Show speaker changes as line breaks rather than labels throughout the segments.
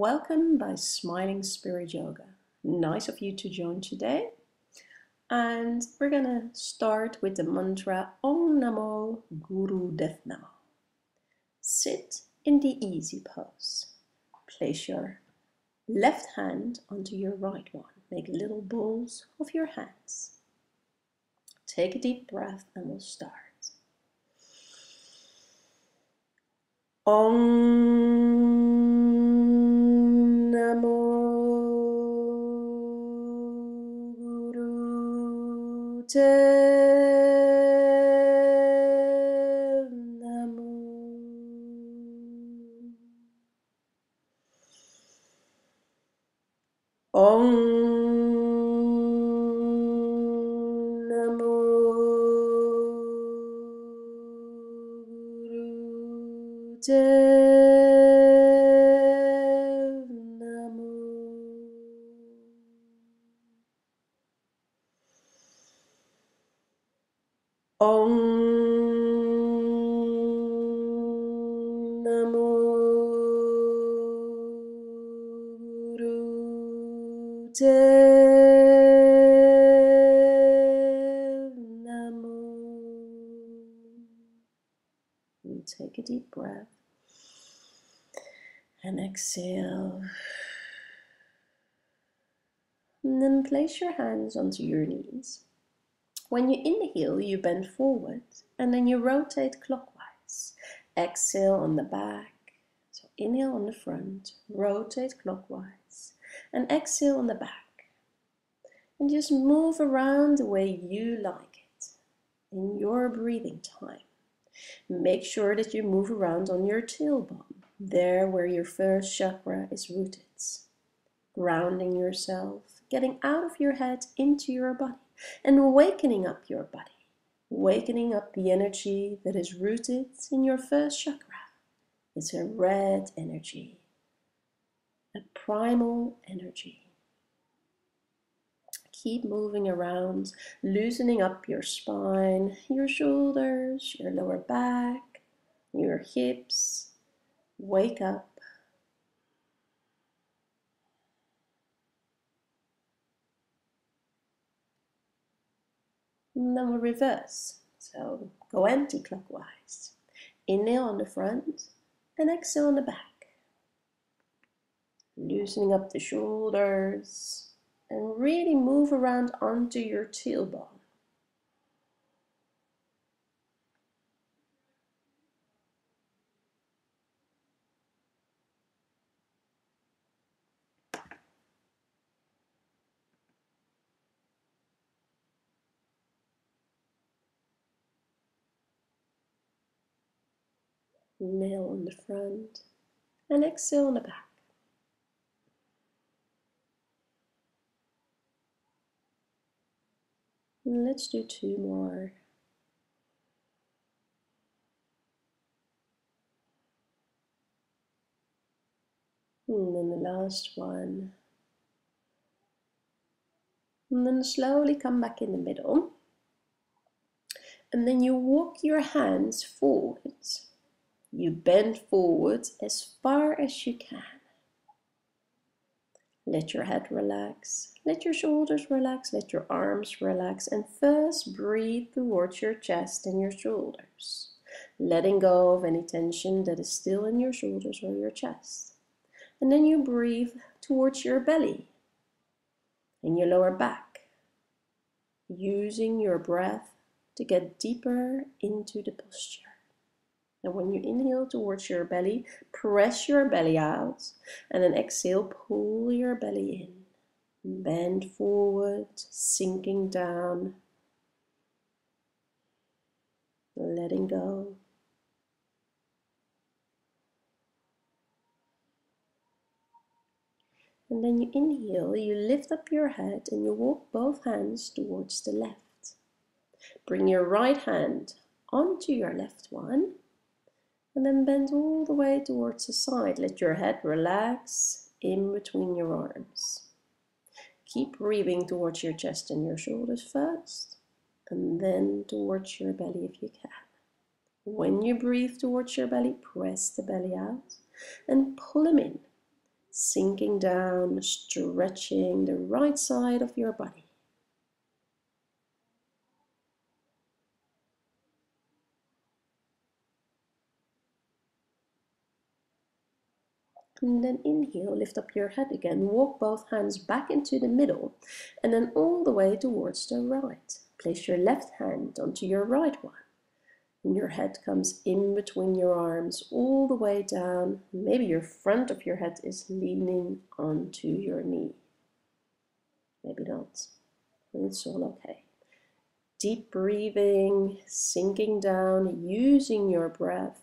Welcome by Smiling Spirit Yoga. Nice of you to join today. And we're to start with the mantra Om Namo Guru Dev Namo. Sit in the easy pose. Place your left hand onto your right one. Make little balls of your hands. Take a deep breath and we'll start. Om take a deep breath and exhale. And then place your hands onto your knees. When you inhale, you bend forward and then you rotate clockwise. Exhale on the back. So inhale on the front, rotate clockwise, and exhale on the back. And just move around the way you like it in your breathing time. Make sure that you move around on your tailbone, there where your first chakra is rooted. Grounding yourself, getting out of your head into your body, and wakening up your body. Wakening up the energy that is rooted in your first chakra. It's a red energy, a primal energy. Keep moving around, loosening up your spine, your shoulders, your lower back, your hips. Wake up. And then we'll reverse. So go anti-clockwise. Inhale on the front and exhale on the back. Loosening up the shoulders and really move around onto your tailbone. Inhale on the front and exhale on the back. And let's do two more. And then the last one. And then slowly come back in the middle. And then you walk your hands forwards. You bend forward as far as you can. Let your head relax, let your shoulders relax, let your arms relax, and first breathe towards your chest and your shoulders, letting go of any tension that is still in your shoulders or your chest. And then you breathe towards your belly and your lower back, using your breath to get deeper into the posture. And when you inhale towards your belly, press your belly out. And then exhale, pull your belly in. Bend forward, sinking down. Letting go. And then you inhale, you lift up your head and you walk both hands towards the left. Bring your right hand onto your left one and then bend all the way towards the side. Let your head relax in between your arms. Keep breathing towards your chest and your shoulders first, and then towards your belly if you can. When you breathe towards your belly, press the belly out and pull them in. sinking down, stretching the right side of your body. And then inhale, lift up your head again, walk both hands back into the middle, and then all the way towards the right. Place your left hand onto your right one. And your head comes in between your arms all the way down. Maybe your front of your head is leaning onto your knee. Maybe not. It's all okay. Deep breathing, sinking down, using your breath,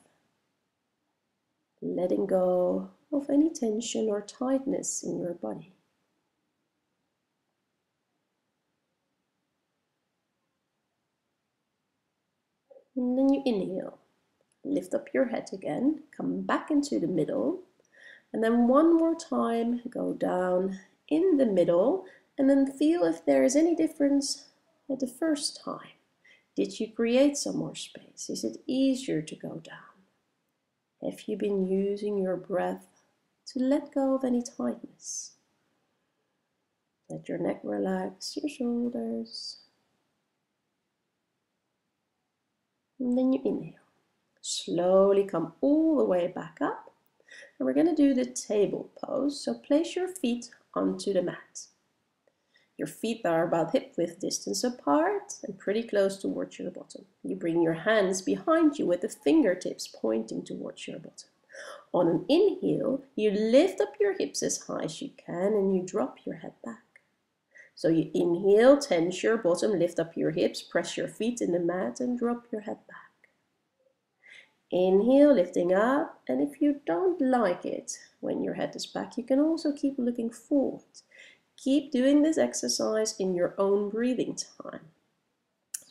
letting go of any tension or tightness in your body. And then you inhale, lift up your head again, come back into the middle, and then one more time, go down in the middle, and then feel if there is any difference at the first time. Did you create some more space? Is it easier to go down? Have you been using your breath to let go of any tightness. Let your neck relax, your shoulders. And then you inhale. Slowly come all the way back up. And we're going to do the table pose. So place your feet onto the mat. Your feet are about hip width distance apart and pretty close towards your bottom. You bring your hands behind you with the fingertips pointing towards your bottom. On an inhale, you lift up your hips as high as you can and you drop your head back. So you inhale, tense your bottom, lift up your hips, press your feet in the mat and drop your head back. Inhale, lifting up, and if you don't like it when your head is back, you can also keep looking forward. Keep doing this exercise in your own breathing time.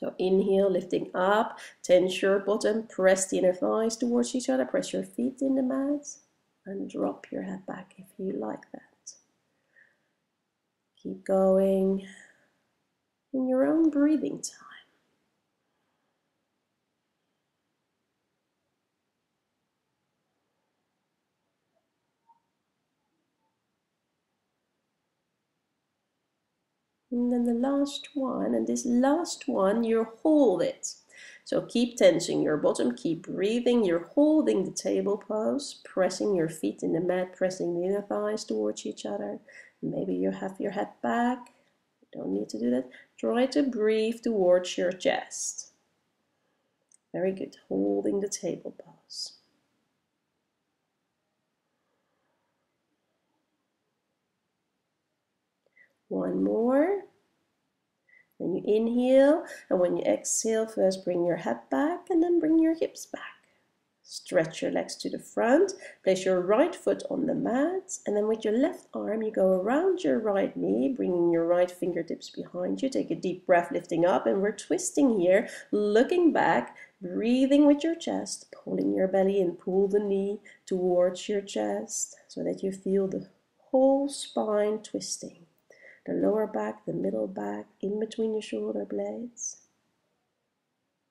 So inhale, lifting up, tense your bottom, press the inner thighs towards each other, press your feet in the mat, and drop your head back if you like that. Keep going. In your own breathing time. And then the last one, and this last one, you hold it. So keep tensing your bottom, keep breathing. You're holding the table pose, pressing your feet in the mat, pressing the inner thighs towards each other. Maybe you have your head back. You don't need to do that. Try to breathe towards your chest. Very good. Holding the table pose. One more. Then you inhale, and when you exhale, first bring your head back and then bring your hips back. Stretch your legs to the front, place your right foot on the mat, and then with your left arm, you go around your right knee, bringing your right fingertips behind you. Take a deep breath, lifting up, and we're twisting here, looking back, breathing with your chest, pulling your belly and pull the knee towards your chest so that you feel the whole spine twisting the lower back, the middle back, in between your shoulder blades.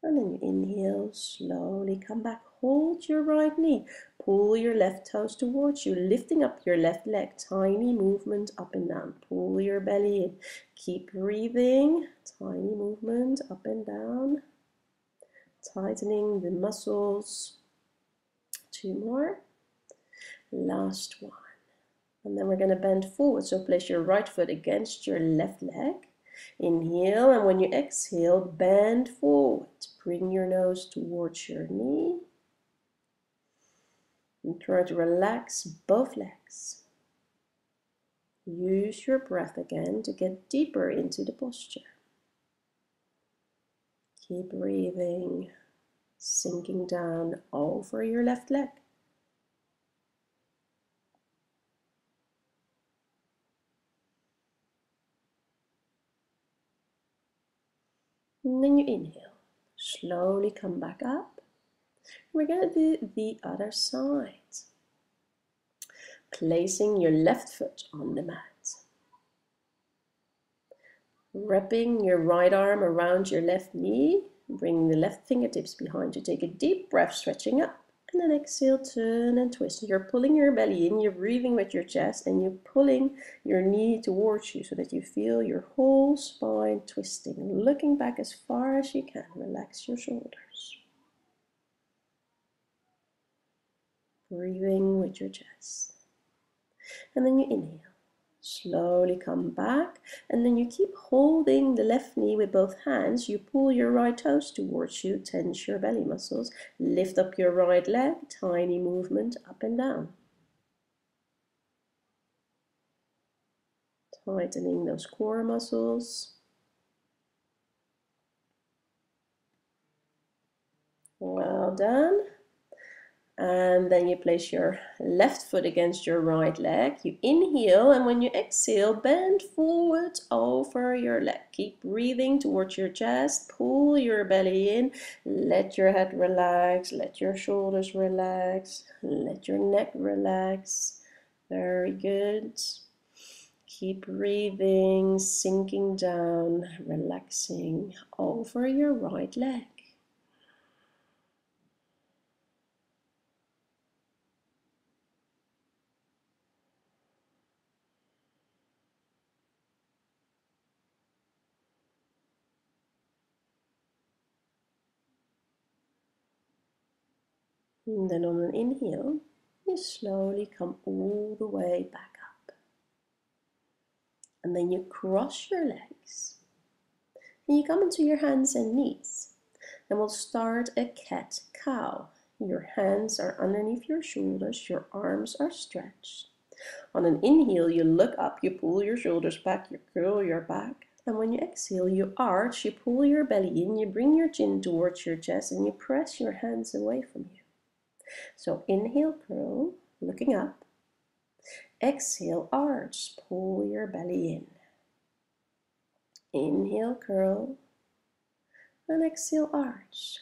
And then you inhale, slowly come back, hold your right knee, pull your left toes towards you, lifting up your left leg, tiny movement up and down, pull your belly in, keep breathing, tiny movement up and down, tightening the muscles, two more, last one. And then we're going to bend forward. So place your right foot against your left leg. Inhale, and when you exhale, bend forward. Bring your nose towards your knee. And try to relax both legs. Use your breath again to get deeper into the posture. Keep breathing, sinking down over your left leg. And then you inhale. Slowly come back up. We're going to do the other side. Placing your left foot on the mat. Wrapping your right arm around your left knee. Bringing the left fingertips behind you. Take a deep breath, stretching up. And then exhale, turn and twist. You're pulling your belly in, you're breathing with your chest, and you're pulling your knee towards you so that you feel your whole spine twisting. Looking back as far as you can, relax your shoulders. Breathing with your chest. And then you inhale. Slowly come back and then you keep holding the left knee with both hands. You pull your right toes towards you, tense your belly muscles, lift up your right leg, tiny movement up and down. Tightening those core muscles. Well done and then you place your left foot against your right leg. You inhale and when you exhale bend forward over your leg. Keep breathing towards your chest. Pull your belly in. Let your head relax. Let your shoulders relax. Let your neck relax. Very good. Keep breathing sinking down relaxing over your right leg And then on an inhale, you slowly come all the way back up. And then you cross your legs. And you come into your hands and knees. And we'll start a cat cow. Your hands are underneath your shoulders, your arms are stretched. On an inhale, you look up, you pull your shoulders back, you curl your back. And when you exhale, you arch, you pull your belly in, you bring your chin towards your chest, and you press your hands away from you. So inhale, curl, looking up. Exhale, arch, pull your belly in. Inhale, curl, and exhale, arch.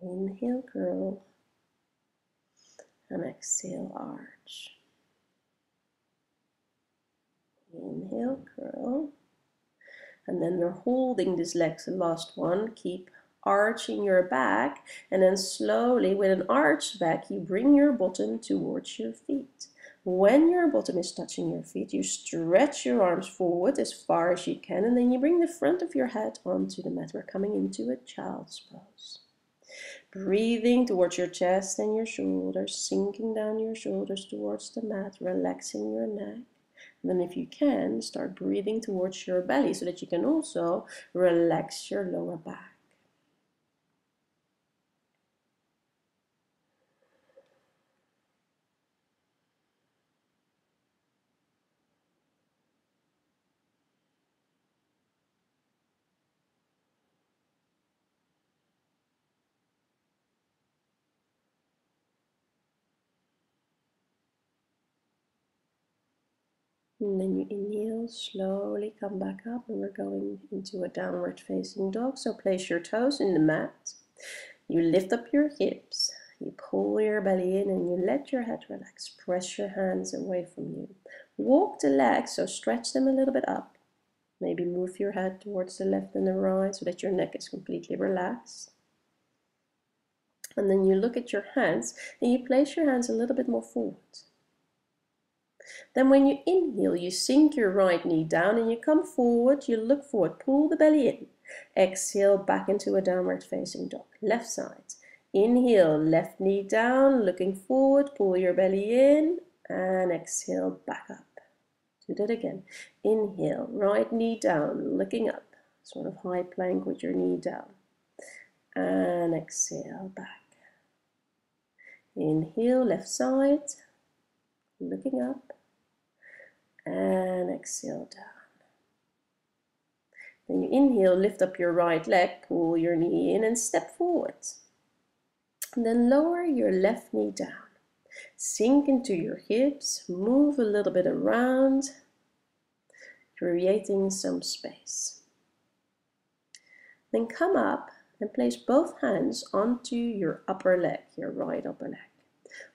Inhale, curl, and exhale, arch. Inhale, curl, and then we're holding this leg, the last one. Keep arching your back and then slowly with an arched back you bring your bottom towards your feet. When your bottom is touching your feet you stretch your arms forward as far as you can and then you bring the front of your head onto the mat. We're coming into a child's pose. Breathing towards your chest and your shoulders, sinking down your shoulders towards the mat, relaxing your neck. And then if you can, start breathing towards your belly so that you can also relax your lower back. And then you inhale, slowly come back up, and we're going into a downward facing dog. So place your toes in the mat. You lift up your hips. You pull your belly in and you let your head relax. Press your hands away from you. Walk the legs, so stretch them a little bit up. Maybe move your head towards the left and the right so that your neck is completely relaxed. And then you look at your hands and you place your hands a little bit more forward. Then when you inhale, you sink your right knee down and you come forward, you look forward, pull the belly in. Exhale back into a downward facing dog, left side. Inhale, left knee down, looking forward, pull your belly in and exhale back up. Do that again. Inhale, right knee down, looking up, sort of high plank with your knee down. And exhale back. Inhale, left side, looking up and exhale down. Then you inhale, lift up your right leg, pull your knee in and step forward. And then lower your left knee down. Sink into your hips, move a little bit around, creating some space. Then come up and place both hands onto your upper leg, your right upper leg.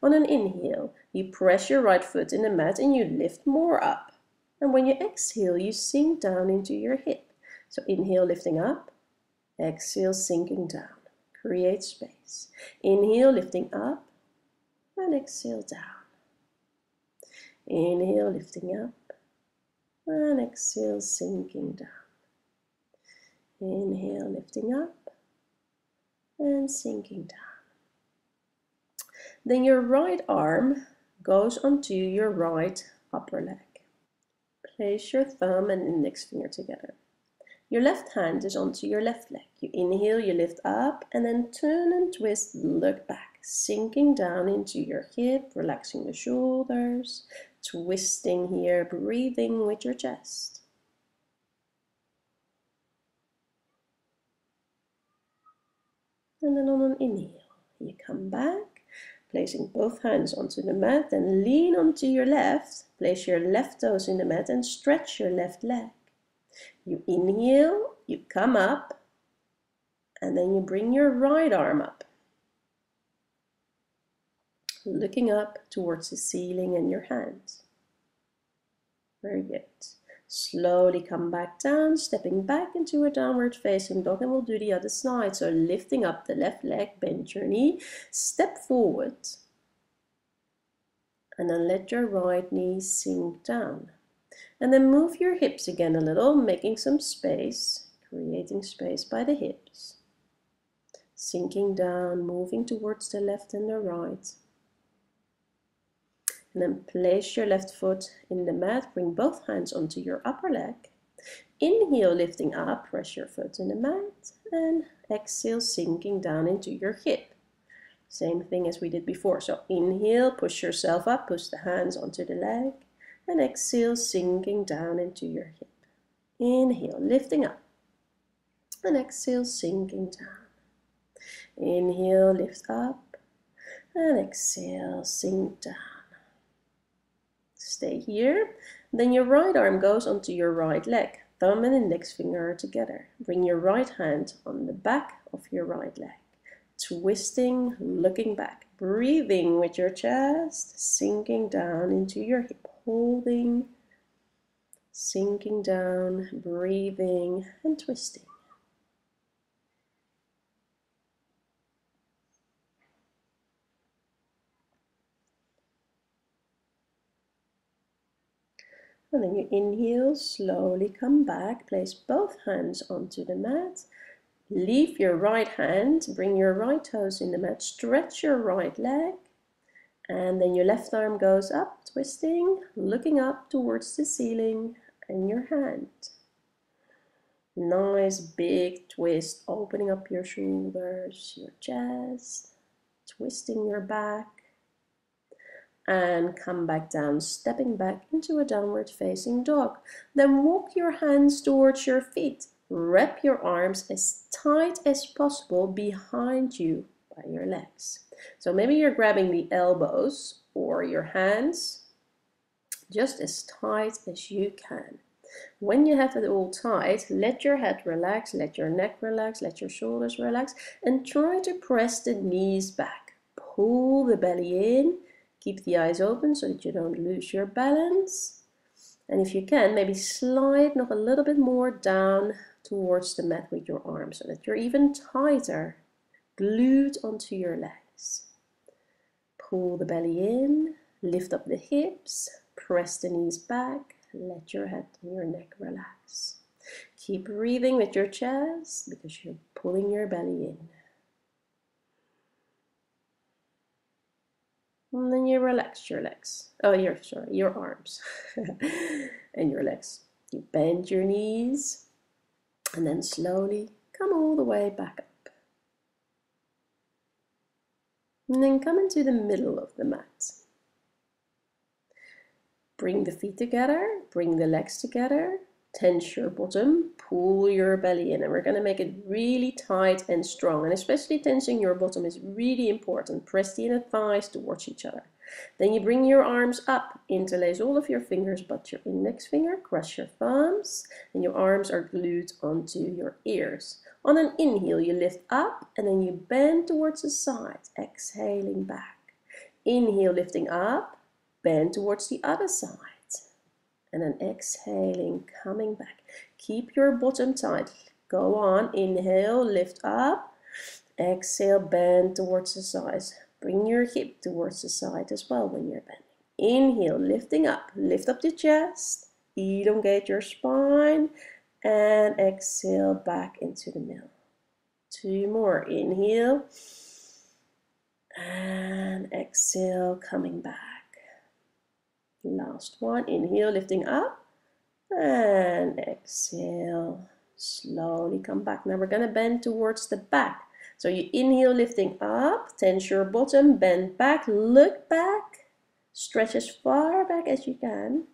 On an inhale, you press your right foot in the mat and you lift more up. And when you exhale, you sink down into your hip. So inhale, lifting up. Exhale, sinking down. Create space. Inhale, lifting up, and exhale down. Inhale, lifting up, and exhale, sinking down. Inhale, lifting up, and sinking down. Then your right arm goes onto your right upper leg. Place your thumb and index finger together. Your left hand is onto your left leg. You inhale, you lift up, and then turn and twist, look back, sinking down into your hip, relaxing the shoulders, twisting here, breathing with your chest. And then on an inhale, you come back, placing both hands onto the mat, then lean onto your left, place your left toes in the mat and stretch your left leg. You inhale, you come up, and then you bring your right arm up. Looking up towards the ceiling and your hands. Very good. Slowly come back down, stepping back into a downward facing dog, and we'll do the other side. So lifting up the left leg, bend your knee, step forward, and then let your right knee sink down. And then move your hips again a little, making some space, creating space by the hips. Sinking down, moving towards the left and the right. And then place your left foot in the mat, bring both hands onto your upper leg. Inhale, lifting up, press your foot in the mat, and exhale, sinking down into your hip. Same thing as we did before. So inhale, push yourself up, push the hands onto the leg and exhale, sinking down into your hip. Inhale, lifting up, and exhale, sinking down. Inhale, lift up, and exhale, sink down. Stay here. Then your right arm goes onto your right leg. Thumb and index finger are together. Bring your right hand on the back of your right leg. Twisting, looking back. Breathing with your chest, sinking down into your hip holding, sinking down, breathing, and twisting. And then you inhale, slowly come back, place both hands onto the mat. Leave your right hand, bring your right toes in the mat, stretch your right leg, and then your left arm goes up, twisting, looking up towards the ceiling and your hand. Nice big twist, opening up your shoulders, your chest, twisting your back. And come back down, stepping back into a downward facing dog. Then walk your hands towards your feet. Wrap your arms as tight as possible behind you by your legs. So maybe you're grabbing the elbows or your hands just as tight as you can. When you have it all tight, let your head relax, let your neck relax, let your shoulders relax, and try to press the knees back. Pull the belly in, keep the eyes open so that you don't lose your balance. And if you can, maybe slide nog a little bit more down towards the mat with your arms so that you're even tighter, glued onto your legs. Pull the belly in, lift up the hips, press the knees back, let your head and your neck relax. Keep breathing with your chest because you're pulling your belly in. And then you relax your legs. Oh, your sorry, your arms and your legs. You bend your knees and then slowly come all the way back up. And then come into the middle of the mat. Bring the feet together, bring the legs together, tense your bottom, pull your belly in. And we're going to make it really tight and strong. And especially tensing your bottom is really important. Press the inner thighs towards each other. Then you bring your arms up, interlace all of your fingers but your index finger, cross your thumbs, and your arms are glued onto your ears. On an inhale, you lift up and then you bend towards the side, exhaling back. Inhale, lifting up, bend towards the other side. And then exhaling, coming back. Keep your bottom tight. Go on, inhale, lift up, Exhale, bend towards the side. Bring your hip towards the side as well when you're bending. Inhale, lifting up. Lift up the chest. Elongate your spine. And exhale back into the middle. Two more. Inhale. And exhale, coming back. Last one. Inhale, lifting up. And exhale. Slowly come back. Now we're going to bend towards the back. So you inhale, lifting up, tense your bottom, bend back, look back, stretch as far back as you can,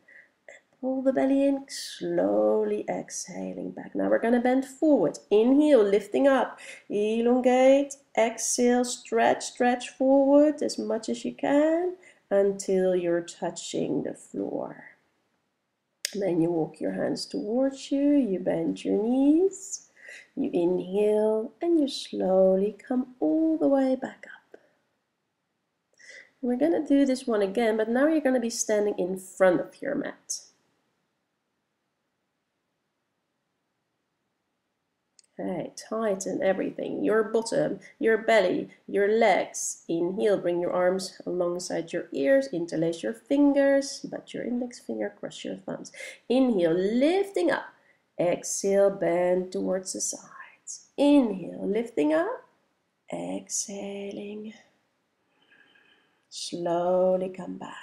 and pull the belly in, slowly exhaling back. Now we're going to bend forward. Inhale, lifting up, elongate, exhale, stretch, stretch forward as much as you can until you're touching the floor. Then you walk your hands towards you, you bend your knees. You inhale and you slowly come all the way back up. We're going to do this one again, but now you're going to be standing in front of your mat. Okay, tighten everything. Your bottom, your belly, your legs. Inhale, bring your arms alongside your ears. Interlace your fingers, but your index finger, cross your thumbs. Inhale, lifting up. Exhale, bend towards the sides. Inhale, lifting up. Exhaling. Slowly come back.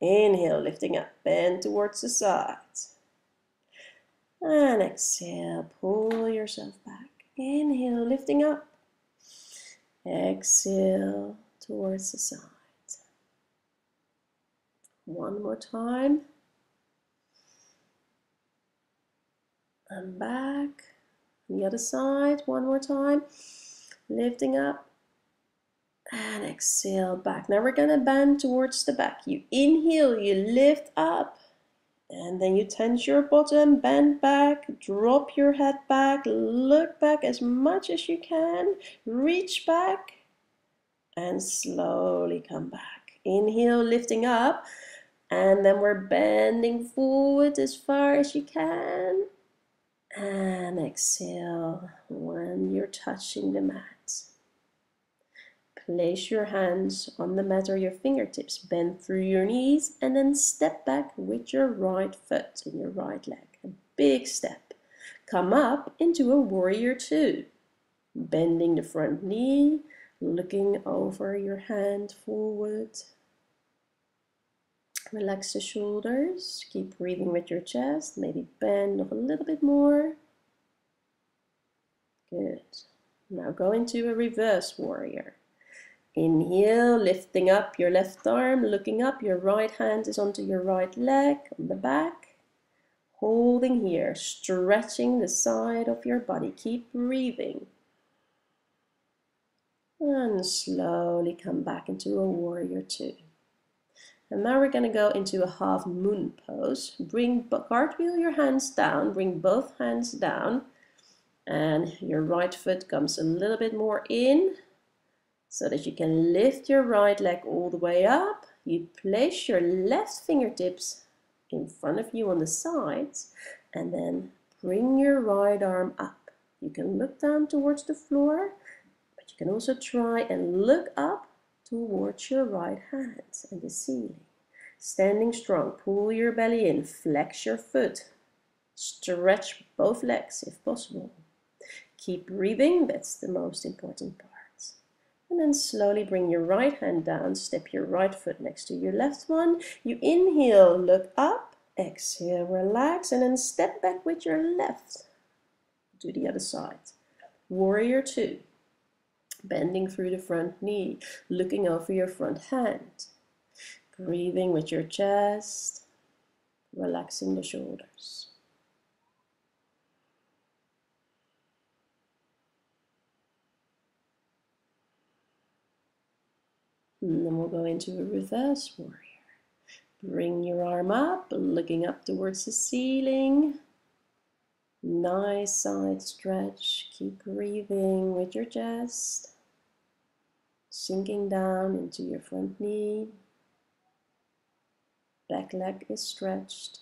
Inhale, lifting up, bend towards the sides. And exhale, pull yourself back. Inhale, lifting up. Exhale towards the sides. One more time. and back. The other side, one more time. Lifting up and exhale back. Now we're gonna bend towards the back. You inhale, you lift up and then you tense your bottom, bend back, drop your head back, look back as much as you can, reach back and slowly come back. Inhale, lifting up and then we're bending forward as far as you can and exhale when you're touching the mat. Place your hands on the mat or your fingertips, bend through your knees, and then step back with your right foot and your right leg. A big step. Come up into a warrior two. Bending the front knee, looking over your hand forward, Relax the shoulders. Keep breathing with your chest. Maybe bend a little bit more. Good. Now go into a reverse warrior. Inhale, lifting up your left arm, looking up. Your right hand is onto your right leg on the back. Holding here, stretching the side of your body. Keep breathing. And slowly come back into a warrior two. And now we're going to go into a half moon pose. Bring cartwheel your hands down, bring both hands down, and your right foot comes a little bit more in so that you can lift your right leg all the way up. You place your left fingertips in front of you on the sides and then bring your right arm up. You can look down towards the floor, but you can also try and look up towards your right hand and the ceiling. Standing strong, pull your belly in, flex your foot, stretch both legs if possible. Keep breathing, that's the most important part. And then slowly bring your right hand down, step your right foot next to your left one. You inhale, look up, exhale, relax, and then step back with your left. Do the other side. Warrior two bending through the front knee, looking over your front hand. Breathing with your chest, relaxing the shoulders. And then we'll go into a reverse warrior. Bring your arm up, looking up towards the ceiling. Nice side stretch. Keep breathing with your chest. Sinking down into your front knee. Back leg is stretched.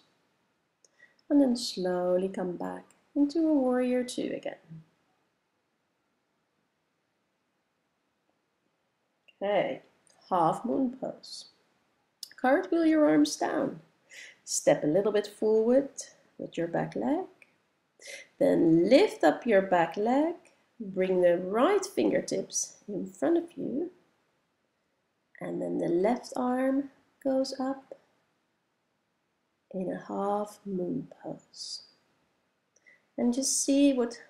And then slowly come back into a warrior two again. Okay, half moon pose. Cartwheel your arms down. Step a little bit forward with your back leg. Then lift up your back leg. Bring the right fingertips in front of you. And then the left arm goes up in a half moon pose. And just see what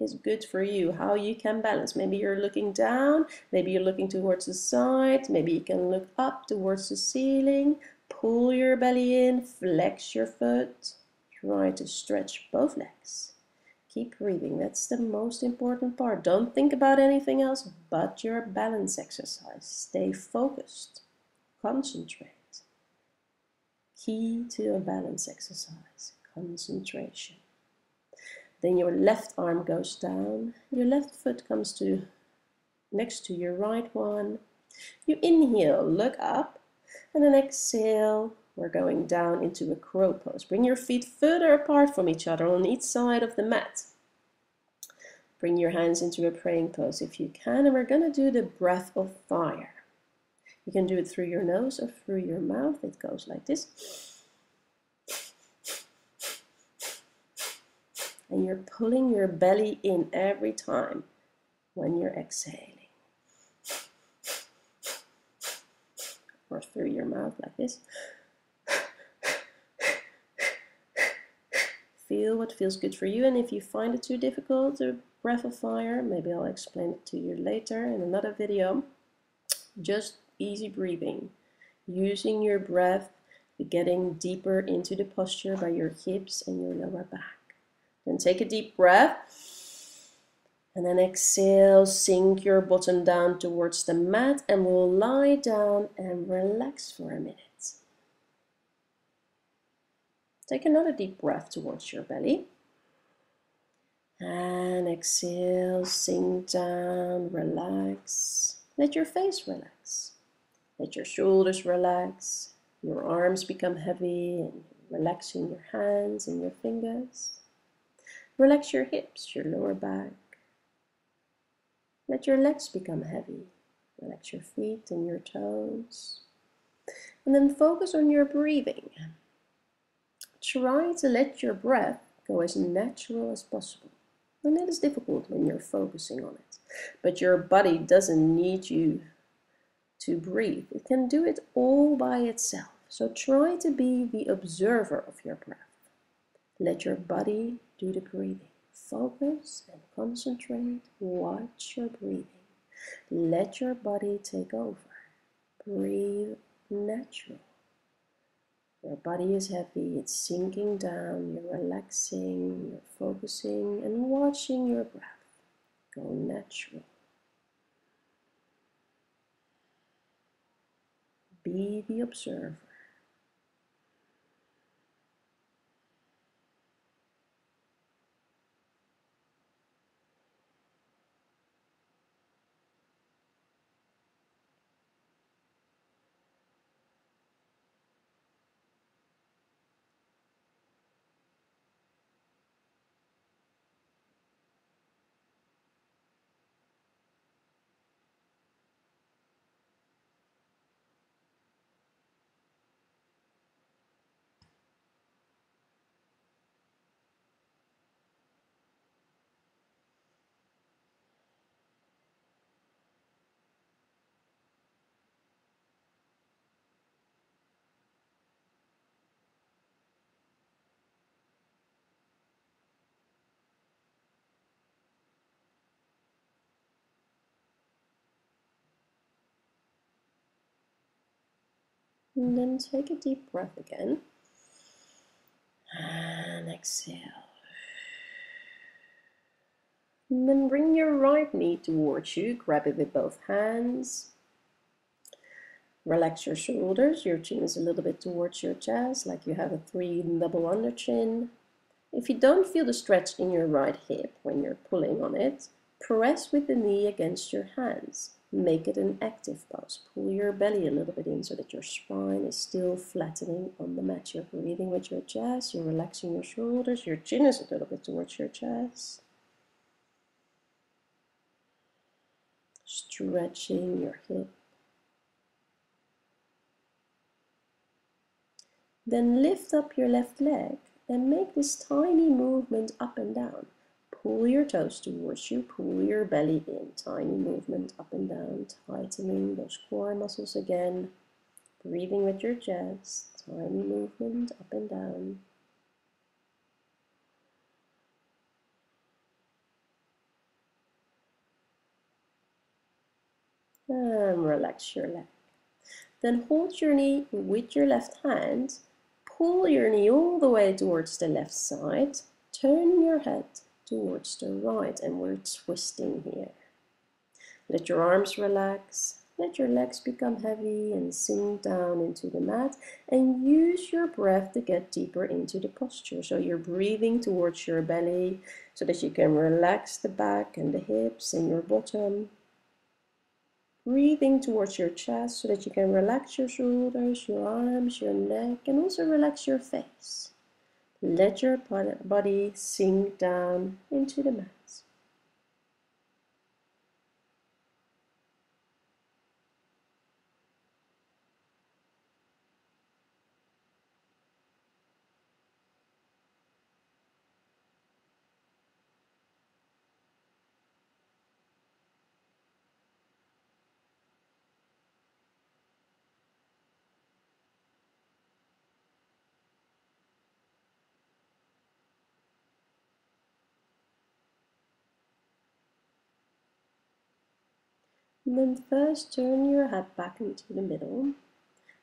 is good for you, how you can balance. Maybe you're looking down, maybe you're looking towards the side, maybe you can look up towards the ceiling, pull your belly in, flex your foot, try to stretch both legs. Keep breathing, that's the most important part. Don't think about anything else but your balance exercise. Stay focused, concentrate. Key to a balance exercise, concentration. Then your left arm goes down, your left foot comes to next to your right one. You inhale, look up, and then exhale. We're going down into a crow pose. Bring your feet further apart from each other on each side of the mat. Bring your hands into a praying pose if you can, and we're going to do the breath of fire. You can do it through your nose or through your mouth. It goes like this. And you're pulling your belly in every time when you're exhaling. Or through your mouth like this. Feel what feels good for you, and if you find it too difficult, a breath of fire, maybe I'll explain it to you later in another video. Just easy breathing, using your breath, getting deeper into the posture by your hips and your lower back. Then take a deep breath. And then exhale, sink your bottom down towards the mat and we'll lie down and relax for a minute. Take another deep breath towards your belly. And exhale, sink down, relax. Let your face relax. Let your shoulders relax. Your arms become heavy and relaxing your hands and your fingers. Relax your hips, your lower back. Let your legs become heavy. Relax your feet and your toes. And then focus on your breathing. Try to let your breath go as natural as possible. And it is difficult when you're focusing on it. But your body doesn't need you to breathe. It can do it all by itself. So try to be the observer of your breath. Let your body do the breathing. Focus and concentrate. Watch your breathing. Let your body take over. Breathe natural. Your body is heavy, it's sinking down, you're relaxing, you're focusing and watching your breath go natural. Be the observer. And then take a deep breath again. And exhale. And then bring your right knee towards you. Grab it with both hands. Relax your shoulders. Your chin is a little bit towards your chest, like you have a three double under chin. If you don't feel the stretch in your right hip when you're pulling on it, press with the knee against your hands. Make it an active pose. Pull your belly a little bit in so that your spine is still flattening on the mat. You're breathing with your chest, you're relaxing your shoulders, your chin is a little bit towards your chest. Stretching your hip. Then lift up your left leg and make this tiny movement up and down. Pull your toes towards you, pull your belly in. Tiny movement up and down, tightening those core muscles again. Breathing with your chest, tiny movement up and down. And relax your leg. Then hold your knee with your left hand. Pull your knee all the way towards the left side. Turn your head towards the right and we're twisting here. Let your arms relax. Let your legs become heavy and sink down into the mat and use your breath to get deeper into the posture. So you're breathing towards your belly so that you can relax the back and the hips and your bottom. Breathing towards your chest so that you can relax your shoulders, your arms, your neck, and also relax your face. Let your body sink down into the mat. And then first turn your head back into the middle.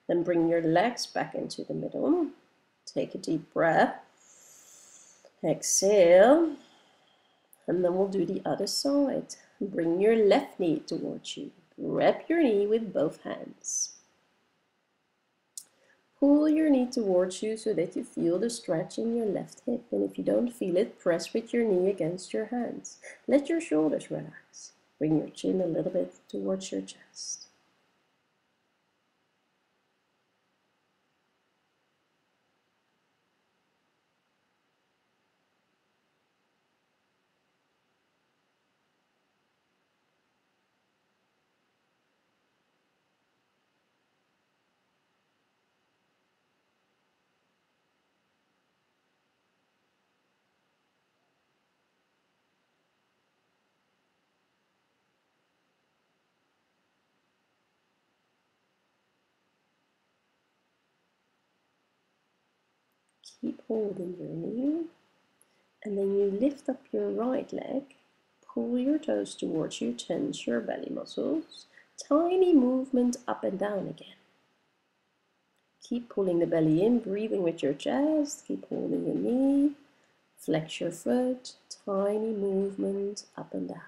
Then bring your legs back into the middle. Take a deep breath. Exhale. And then we'll do the other side. Bring your left knee towards you. Grab your knee with both hands. Pull your knee towards you so that you feel the stretch in your left hip. And if you don't feel it, press with your knee against your hands. Let your shoulders relax. Bring your chin a little bit towards your chest. Keep holding your knee. And then you lift up your right leg. Pull your toes towards you. Tense your belly muscles. Tiny movement up and down again. Keep pulling the belly in, breathing with your chest. Keep holding your knee. Flex your foot. Tiny movement up and down.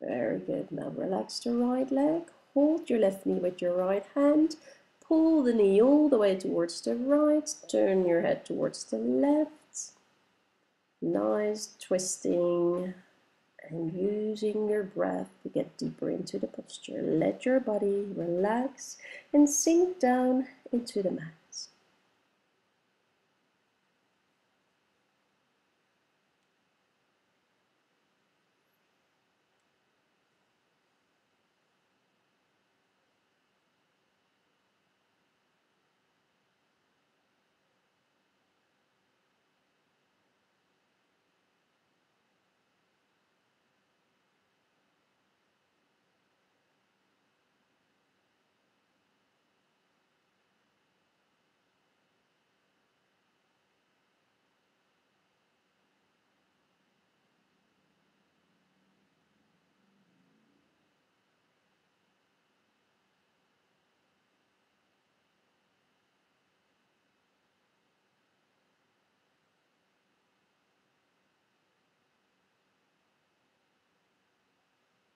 Very good. Now relax the right leg. Hold your left knee with your right hand. Pull the knee all the way towards the right. Turn your head towards the left. Nice twisting and using your breath to get deeper into the posture. Let your body relax and sink down into the mat.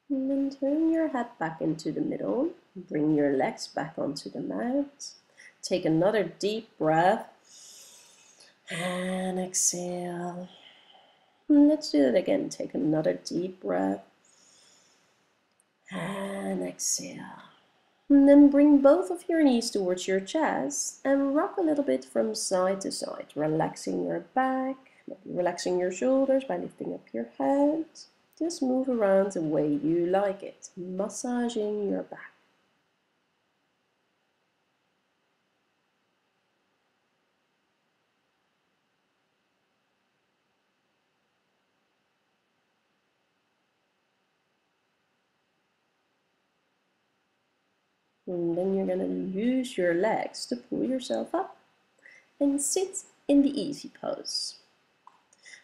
And then turn your head back into the middle. Bring your legs back onto the mat. Take another deep breath. And exhale. And let's do that again. Take another deep breath. And exhale. And then bring both of your knees towards your chest and rock a little bit from side to side, relaxing your back, relaxing your shoulders by lifting up your head. Just move around the way you like it, massaging your back. And then you're going to use your legs to pull yourself up and sit in the easy pose.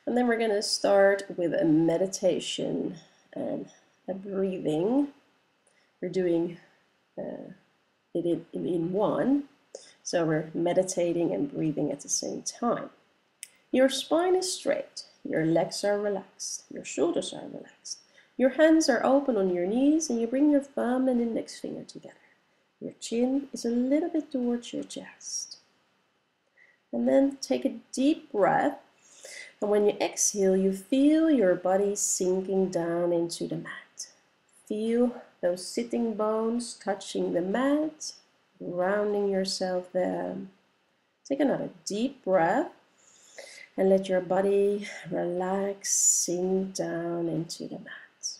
And then we're going to start with a meditation and a breathing. We're doing uh, it in, in one, so we're meditating and breathing at the same time. Your spine is straight, your legs are relaxed, your shoulders are relaxed. Your hands are open on your knees and you bring your thumb and index finger together. Your chin is a little bit towards your chest. And then take a deep breath. And when you exhale, you feel your body sinking down into the mat. Feel those sitting bones touching the mat, rounding yourself there. Take another deep breath and let your body relax, sink down into the mat.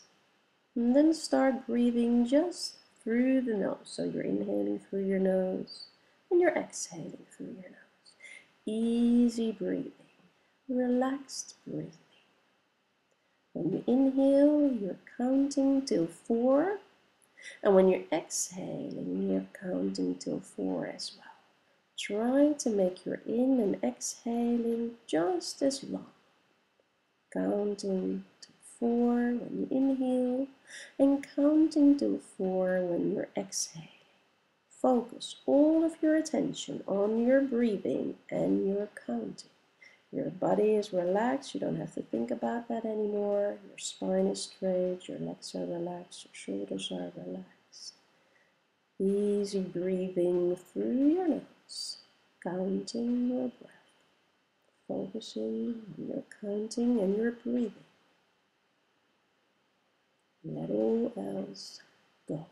And then start breathing just through the nose. So you're inhaling through your nose and you're exhaling through your nose. Easy breathing, relaxed breathing. When you inhale, you're counting till four. And when you're exhaling, you're counting till four as well. Try to make your in and exhaling just as long. Counting to four when you inhale and counting to four when you're exhaling. Focus all of your attention on your breathing and your counting. Your body is relaxed, you don't have to think about that anymore. Your spine is straight, your legs are relaxed, your shoulders are relaxed. Easy breathing through your nose, counting your breath, focusing on your counting and your breathing. Let all else go.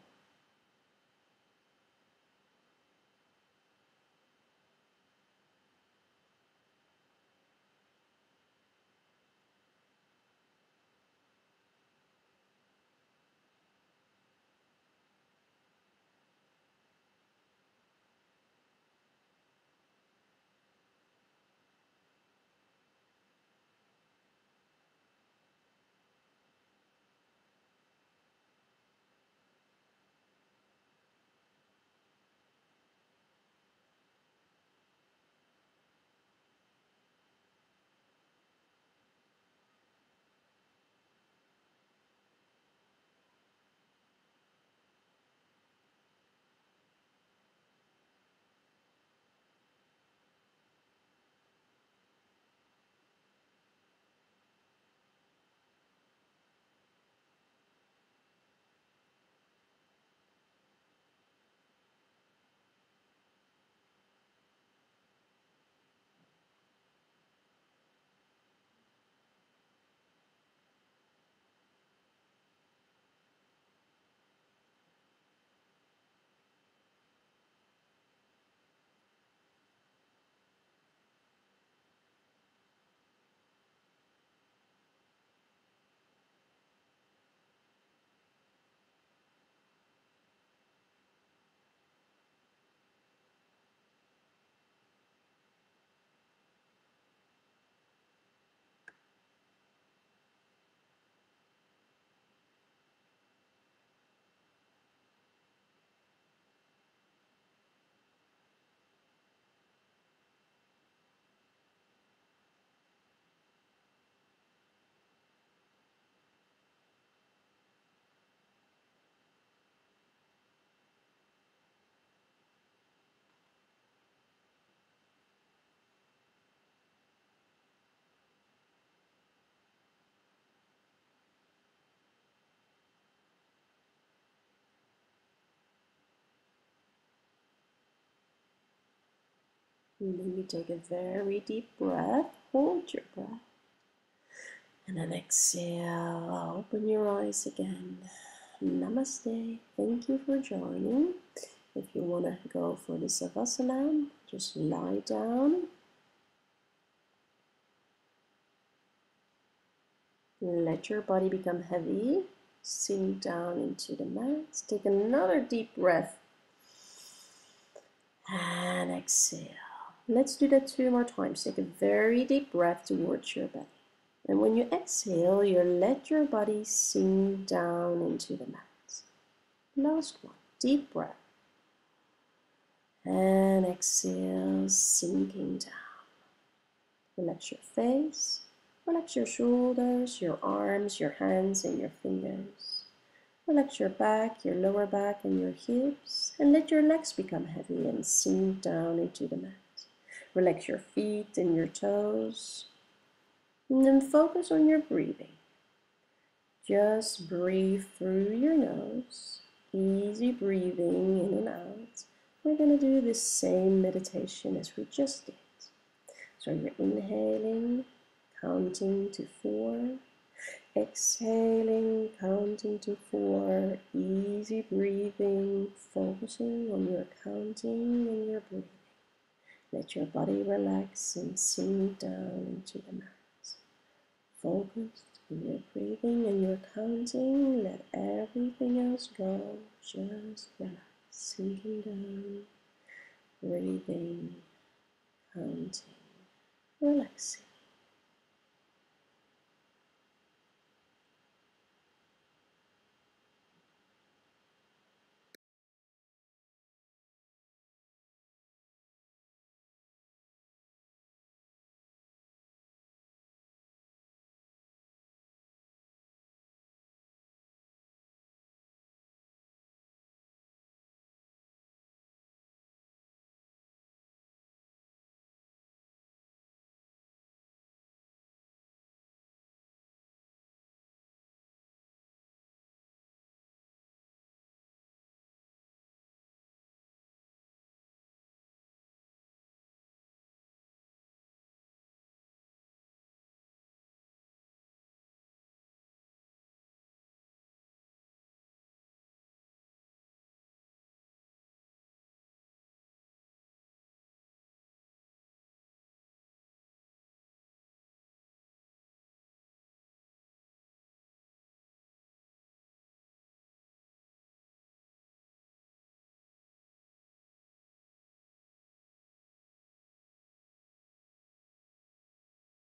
And then you take a very deep breath, hold your breath, and then exhale, open your eyes again. Namaste. Thank you for joining. If you want to go for the Savasana, just lie down. Let your body become heavy. Sink down into the mat. Take another deep breath. And exhale. Let's do that two more times. Take a very deep breath towards your belly. And when you exhale, you let your body sink down into the mat. Last one. Deep breath. And exhale, sinking down. Relax your face, relax your shoulders, your arms, your hands, and your fingers. Relax your back, your lower back, and your hips, and let your legs become heavy and sink down into the mat. Relax your feet and your toes, and then focus on your breathing. Just breathe through your nose, easy breathing in and out we're going to do the same meditation as we just did. So you're inhaling, counting to four, exhaling, counting to four, easy breathing, focusing on your counting and your breathing. Let your body relax and sink down into the mat. Focused on your breathing and your counting, let everything else go, just relax. Sinking down, breathing, counting, relaxing.